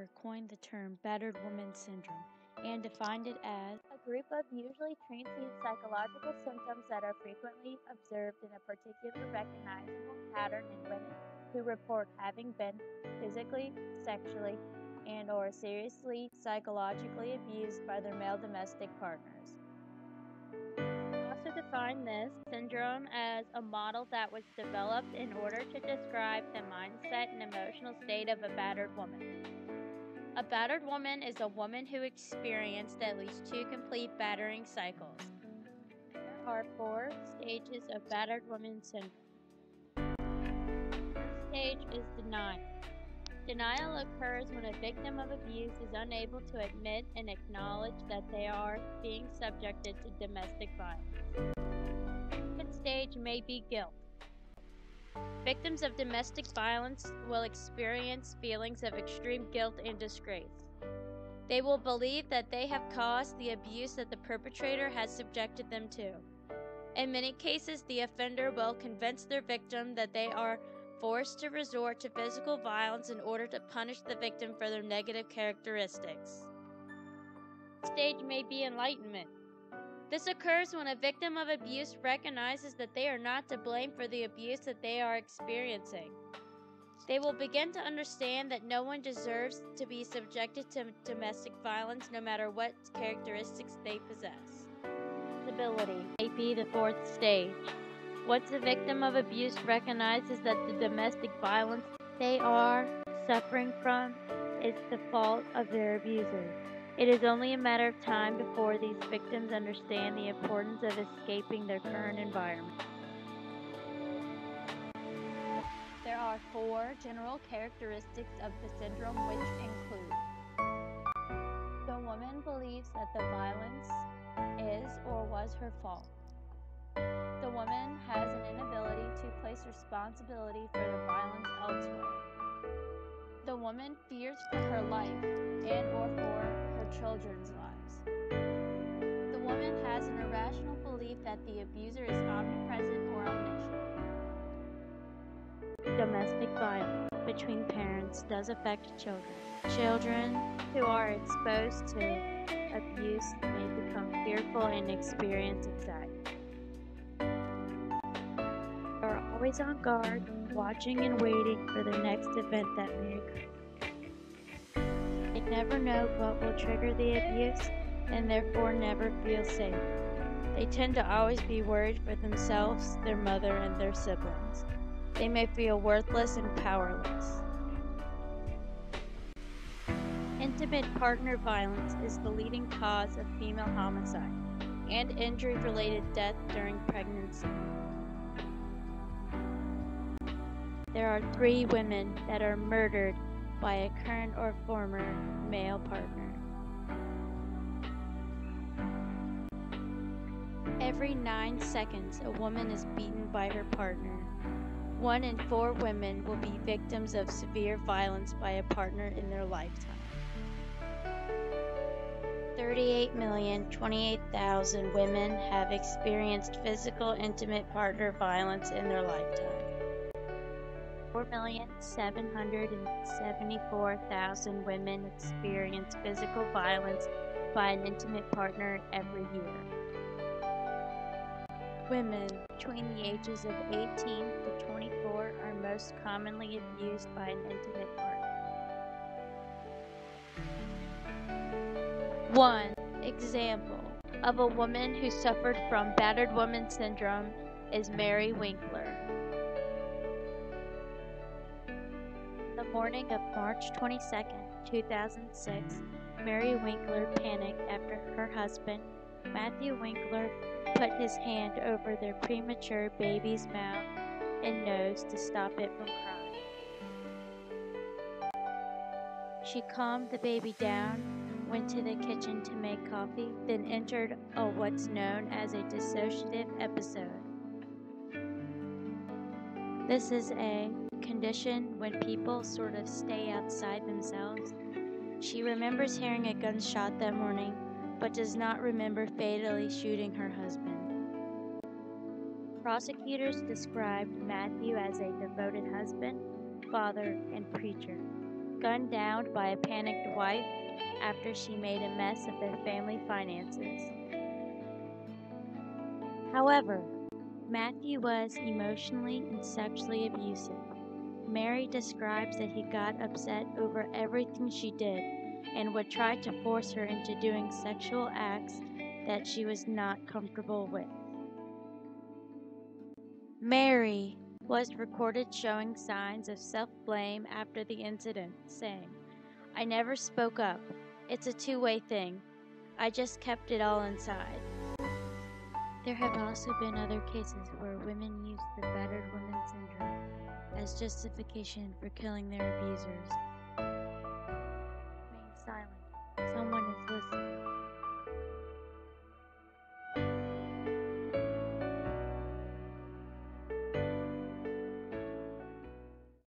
Walker coined the term battered woman syndrome and defined it as a group of usually transient psychological symptoms that are frequently observed in a particular recognizable pattern in women who report having been physically, sexually, and or seriously psychologically abused by their male domestic partners. Also define this syndrome as a model that was developed in order to describe the mindset and emotional state of a battered woman. A battered woman is a woman who experienced at least two complete battering cycles. There are four stages of battered woman syndrome. First stage is denial. Denial occurs when a victim of abuse is unable to admit and acknowledge that they are being subjected to domestic violence. The Second stage may be guilt. Victims of domestic violence will experience feelings of extreme guilt and disgrace. They will believe that they have caused the abuse that the perpetrator has subjected them to. In many cases, the offender will convince their victim that they are forced to resort to physical violence in order to punish the victim for their negative characteristics. Stage may be enlightenment. This occurs when a victim of abuse recognizes that they are not to blame for the abuse that they are experiencing. They will begin to understand that no one deserves to be subjected to domestic violence no matter what characteristics they possess. Stability may be the fourth stage. Once the victim of abuse recognizes that the domestic violence they are suffering from is the fault of their abuser, it is only a matter of time before these victims understand the importance of escaping their current environment. There are four general characteristics of the syndrome which include the woman believes that the violence is or was her fault. The woman has an inability to place responsibility for the violence elsewhere. The woman fears for her life and or for her children's lives. The woman has an irrational belief that the abuser is omnipresent or omniscient. Domestic violence between parents does affect children. Children who are exposed to abuse may become fearful and experience anxiety. They are always on guard, watching and waiting for the next event that may occur They never know what will trigger the abuse and therefore never feel safe. They tend to always be worried for themselves, their mother, and their siblings. They may feel worthless and powerless. Intimate partner violence is the leading cause of female homicide and injury related death during pregnancy. There are three women that are murdered by a current or former male partner. Every nine seconds, a woman is beaten by her partner. One in four women will be victims of severe violence by a partner in their lifetime. 38,028,000 women have experienced physical intimate partner violence in their lifetime. 4,774,000 women experience physical violence by an intimate partner every year. Women between the ages of 18 to 24 are most commonly abused by an intimate partner. One example of a woman who suffered from battered woman syndrome is Mary Winkler. Morning of March 22, 2006, Mary Winkler panicked after her husband, Matthew Winkler, put his hand over their premature baby's mouth and nose to stop it from crying. She calmed the baby down, went to the kitchen to make coffee, then entered a what's known as a dissociative episode. This is a condition when people sort of stay outside themselves. She remembers hearing a gunshot that morning, but does not remember fatally shooting her husband. Prosecutors described Matthew as a devoted husband, father, and preacher. gunned down by a panicked wife after she made a mess of their family finances. However, Matthew was emotionally and sexually abusive. Mary describes that he got upset over everything she did and would try to force her into doing sexual acts that she was not comfortable with. Mary was recorded showing signs of self blame after the incident, saying, I never spoke up. It's a two way thing. I just kept it all inside. There have also been other cases where women use the battered woman syndrome as justification for killing their abusers. Remain silent. Someone